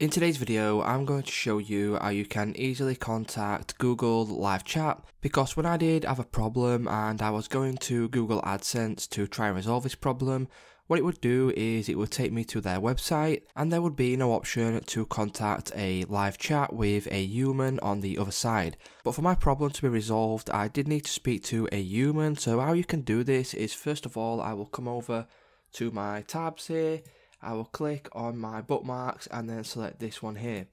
In today's video, I'm going to show you how you can easily contact Google Live Chat because when I did have a problem and I was going to Google AdSense to try and resolve this problem, what it would do is it would take me to their website and there would be no option to contact a live chat with a human on the other side. But for my problem to be resolved, I did need to speak to a human. So how you can do this is first of all, I will come over to my tabs here I will click on my bookmarks and then select this one here.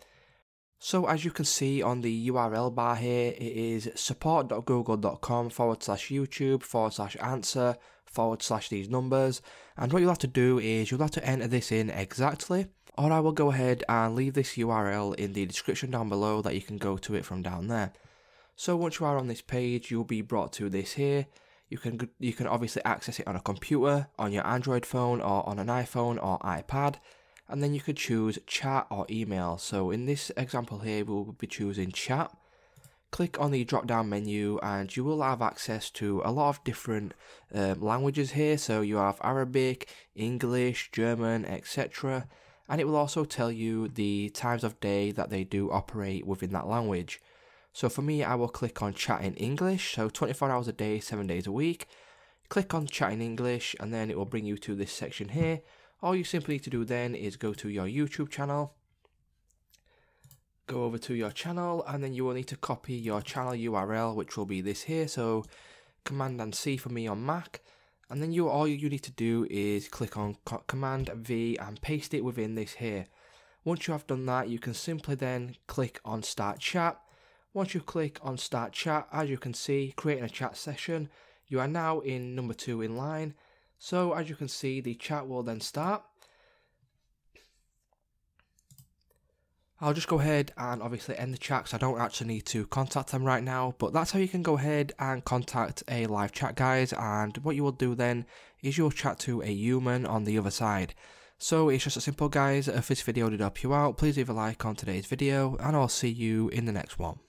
So as you can see on the URL bar here, it is support.google.com forward slash YouTube forward slash answer forward slash these numbers. And what you'll have to do is you'll have to enter this in exactly, or I will go ahead and leave this URL in the description down below that you can go to it from down there. So once you are on this page, you'll be brought to this here. You can you can obviously access it on a computer, on your Android phone, or on an iPhone or iPad, and then you could choose chat or email. So in this example here, we'll be choosing chat. Click on the drop down menu and you will have access to a lot of different um, languages here. So you have Arabic, English, German, etc. And it will also tell you the times of day that they do operate within that language. So for me, I will click on chat in English, so 24 hours a day, 7 days a week. Click on chat in English and then it will bring you to this section here. All you simply need to do then is go to your YouTube channel, go over to your channel and then you will need to copy your channel URL which will be this here. So Command and C for me on Mac and then you all you need to do is click on Command V and paste it within this here. Once you have done that, you can simply then click on Start Chat once you click on start chat, as you can see, creating a chat session, you are now in number two in line. So as you can see, the chat will then start. I'll just go ahead and obviously end the chat because I don't actually need to contact them right now. But that's how you can go ahead and contact a live chat, guys. And what you will do then is you'll chat to a human on the other side. So it's just a simple, guys. If this video did help you out, please leave a like on today's video, and I'll see you in the next one.